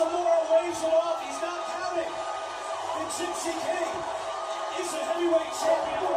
Samora waves it off. He's not counting. The Gypsy King is a heavyweight champion.